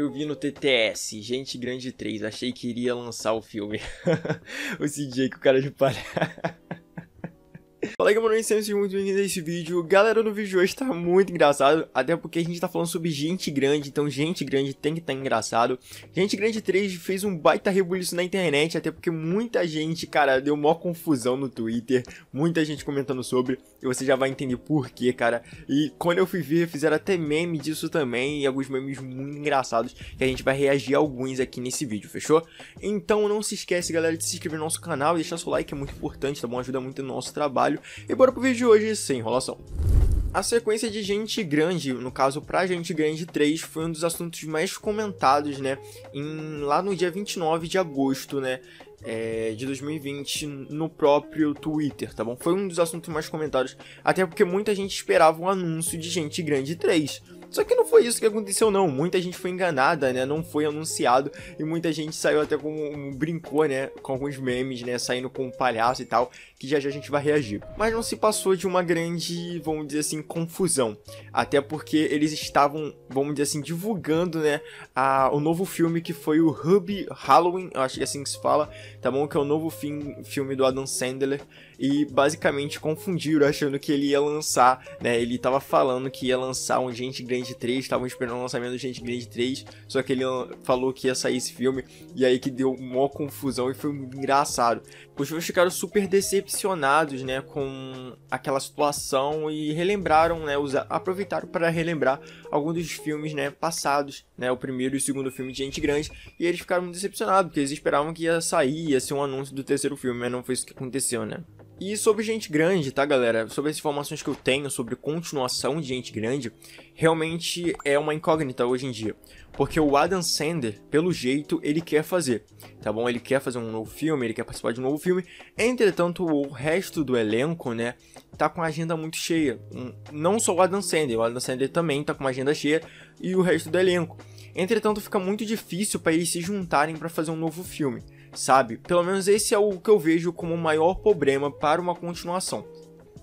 Eu vi no TTS, Gente Grande 3, achei que iria lançar o filme. o CJ com o cara de palha. Fala galera, sejam muito bem-vindos a esse vídeo. Galera, no vídeo de hoje tá muito engraçado, até porque a gente tá falando sobre gente grande, então gente grande tem que estar tá engraçado. Gente Grande 3 fez um baita rebuliço na internet, até porque muita gente, cara, deu maior confusão no Twitter, muita gente comentando sobre, e você já vai entender por quê, cara. E quando eu fui ver, fizeram até meme disso também, e alguns memes muito engraçados, que a gente vai reagir a alguns aqui nesse vídeo, fechou? Então não se esquece, galera, de se inscrever no nosso canal e deixar seu like, é muito importante, tá bom? Ajuda muito no nosso trabalho. E bora pro vídeo de hoje sem enrolação. A sequência de Gente Grande, no caso pra Gente Grande 3, foi um dos assuntos mais comentados, né, em, lá no dia 29 de agosto, né, é, de 2020 no próprio Twitter, tá bom? Foi um dos assuntos mais comentados, até porque muita gente esperava um anúncio de Gente Grande 3. Só que não foi isso que aconteceu, não. Muita gente foi enganada, né? Não foi anunciado. E muita gente saiu até como um, brincou, né? Com alguns memes, né? Saindo com um palhaço e tal. Que já já a gente vai reagir. Mas não se passou de uma grande, vamos dizer assim, confusão. Até porque eles estavam, vamos dizer assim, divulgando, né? A, o novo filme que foi o Hub Halloween. Acho que é assim que se fala. Tá bom? Que é o novo fim, filme do Adam Sandler. E basicamente confundiram achando que ele ia lançar, né? Ele tava falando que ia lançar um Gente Grande Grande 3, estavam esperando o lançamento do Gente Grande 3, só que ele falou que ia sair esse filme, e aí que deu uma confusão e foi engraçado. Os fãs ficaram super decepcionados, né, com aquela situação e relembraram, né, usar, aproveitaram para relembrar alguns dos filmes, né, passados, né, o primeiro e o segundo filme de Gente Grande, e eles ficaram muito decepcionados, porque eles esperavam que ia sair, ia ser um anúncio do terceiro filme, mas não foi isso que aconteceu, né. E sobre Gente Grande, tá, galera? Sobre as informações que eu tenho sobre continuação de Gente Grande, realmente é uma incógnita hoje em dia. Porque o Adam Sandler, pelo jeito, ele quer fazer, tá bom? Ele quer fazer um novo filme, ele quer participar de um novo filme. Entretanto, o resto do elenco, né, tá com a agenda muito cheia. Não só o Adam Sandler, o Adam Sandler também tá com uma agenda cheia e o resto do elenco. Entretanto, fica muito difícil para eles se juntarem para fazer um novo filme sabe? Pelo menos esse é o que eu vejo como o maior problema para uma continuação.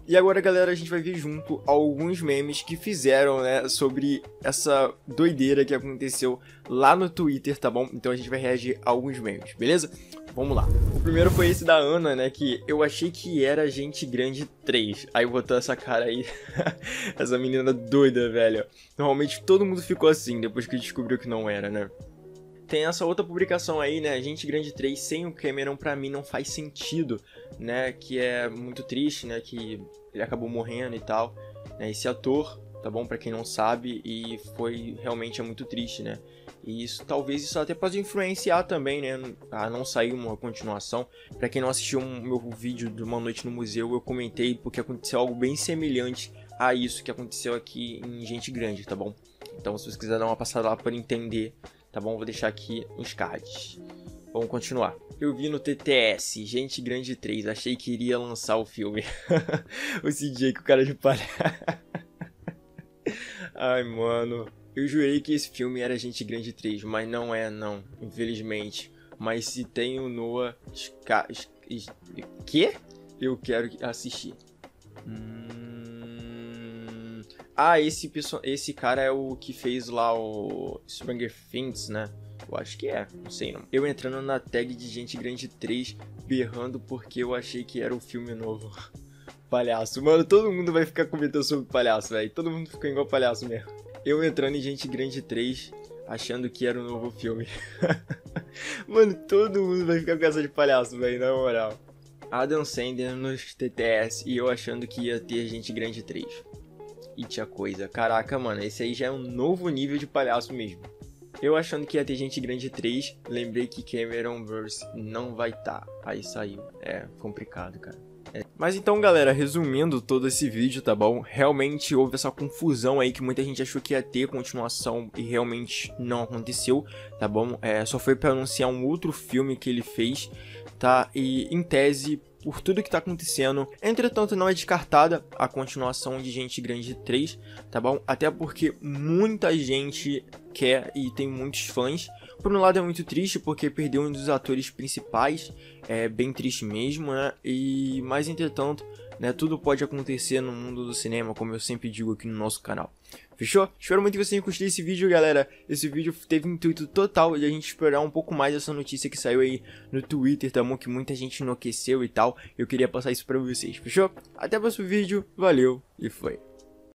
E agora, galera, a gente vai ver junto alguns memes que fizeram, né, sobre essa doideira que aconteceu lá no Twitter, tá bom? Então a gente vai reagir a alguns memes, beleza? Vamos lá. O primeiro foi esse da Ana, né, que eu achei que era Gente Grande 3. Aí botou essa cara aí, essa menina doida, velho. Normalmente todo mundo ficou assim, depois que descobriu que não era, né? tem essa outra publicação aí, né? Gente Grande 3 sem o Cameron para mim não faz sentido, né? Que é muito triste, né? Que ele acabou morrendo e tal. Né? Esse ator, tá bom? Para quem não sabe, e foi realmente é muito triste, né? E isso talvez isso até pode influenciar também, né? A não sair uma continuação. Para quem não assistiu um meu vídeo de uma noite no museu, eu comentei porque aconteceu algo bem semelhante a isso que aconteceu aqui em Gente Grande, tá bom? Então, se você quiser dar uma passada lá para entender tá bom? Vou deixar aqui nos cards. Vamos continuar. Eu vi no TTS, Gente Grande 3, achei que iria lançar o filme. o CJ com o cara de palha. Ai, mano. Eu jurei que esse filme era Gente Grande 3, mas não é, não. Infelizmente. Mas se tem o Noah... Ska... Que? Eu quero assistir. Hum... Ah, esse, esse cara é o que fez lá o Stranger Things, né? Eu acho que é, não sei não. Eu entrando na tag de Gente Grande 3, berrando porque eu achei que era o filme novo. palhaço. Mano, todo mundo vai ficar comentando sobre palhaço, velho. Todo mundo ficou igual palhaço mesmo. Eu entrando em Gente Grande 3, achando que era um novo filme. Mano, todo mundo vai ficar com essa de palhaço, velho, na moral. Adam Sandler nos TTS e eu achando que ia ter Gente Grande 3 e tinha coisa. Caraca, mano, esse aí já é um novo nível de palhaço mesmo. Eu achando que ia ter gente grande 3, lembrei que Cameron Verse não vai estar. Tá. Aí saiu. É complicado, cara. Mas então, galera, resumindo todo esse vídeo, tá bom? Realmente houve essa confusão aí que muita gente achou que ia ter continuação e realmente não aconteceu, tá bom? É, só foi para anunciar um outro filme que ele fez, tá? E em tese por tudo que tá acontecendo. Entretanto, não é descartada a continuação de Gente Grande 3, tá bom? Até porque muita gente quer e tem muitos fãs. Por um lado é muito triste porque perdeu um dos atores principais, é bem triste mesmo, né? E mas entretanto, né? Tudo pode acontecer no mundo do cinema, como eu sempre digo aqui no nosso canal. Fechou? Espero muito que vocês tenham curtido esse vídeo, galera. Esse vídeo teve um intuito total de a gente esperar um pouco mais essa notícia que saiu aí no Twitter, tá bom? Que muita gente enlouqueceu e tal. Eu queria passar isso pra vocês, fechou? Até o próximo vídeo, valeu e foi.